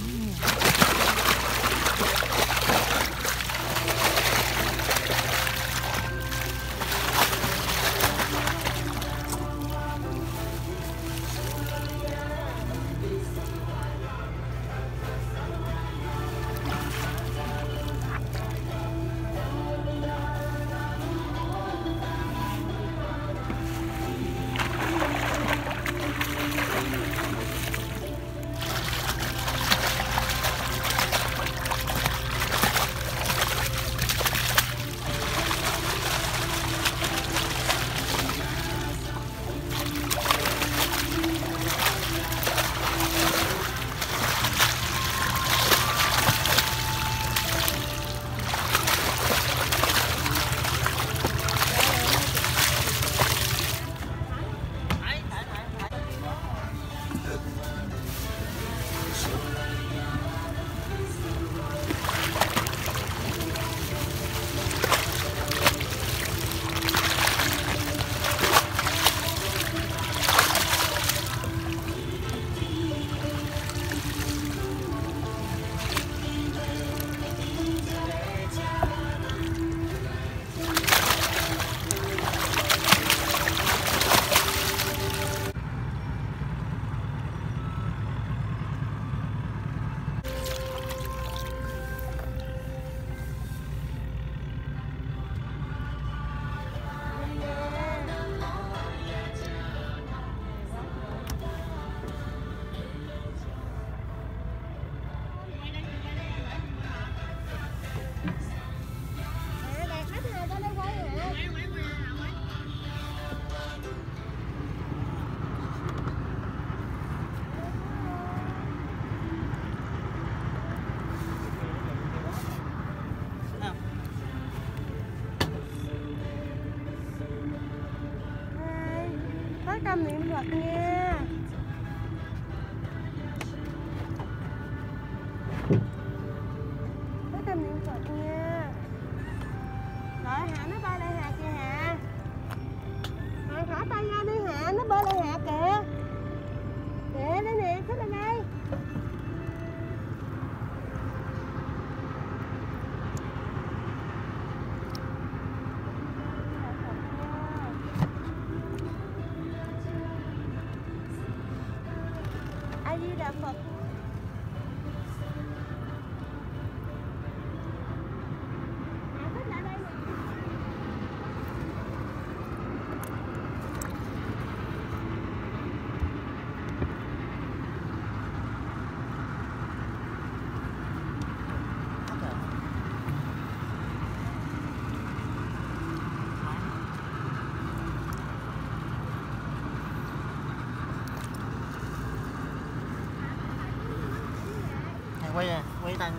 Mm. ตำหนิหมวกเนี่ย Papa. Quay à, quay tay nè.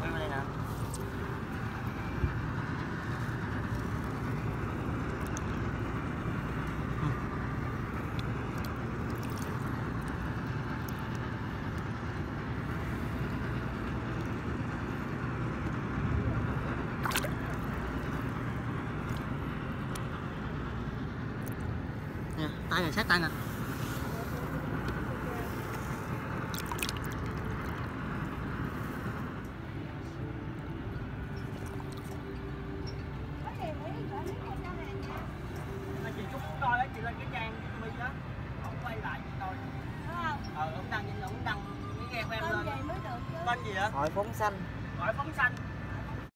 quay qua đây nè Nè, tay này sát tay nè lên cái trang của mình đó ông quay lại chị coi Đúng không? ờ ông đăng ông đăng cái ghe của em Tên lên. gì mới được chứ tên gì ạ Hội phóng xanh gọi phóng xanh